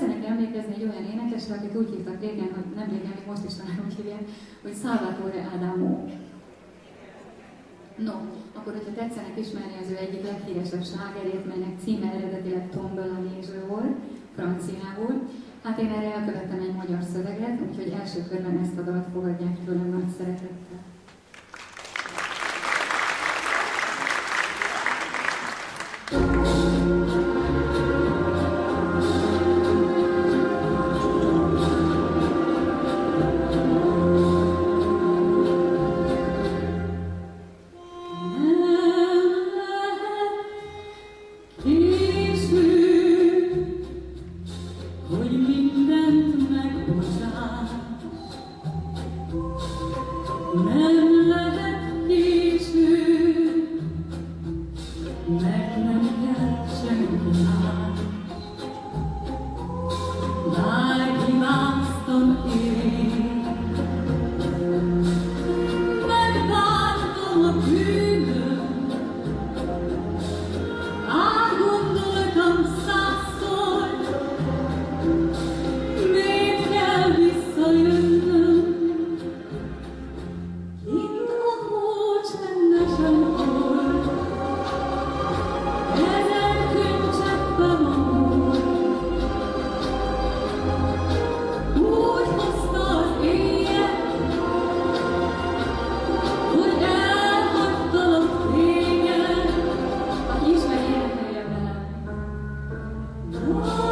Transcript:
tetszenek emlékezni egy olyan énekesre, akit úgy hívtak régen, hogy nem régen, még most is talán úgy hívják, hogy Salvatore Adamo. No, akkor hogyha tetszenek ismerni az ő egyik leghíresebb slágerét, melynek címe eredetileg Tombola Nézső volt, franciául, hát én erre elkövettem egy magyar szöveget, úgyhogy első körben ezt a dalt fogadják tőlem nagy szeretettel. Même la vie, Oh.